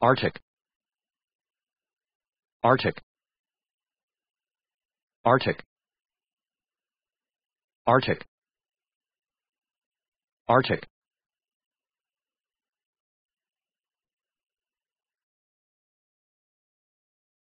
Arctic. Arctic. Arctic. Arctic. Arctic.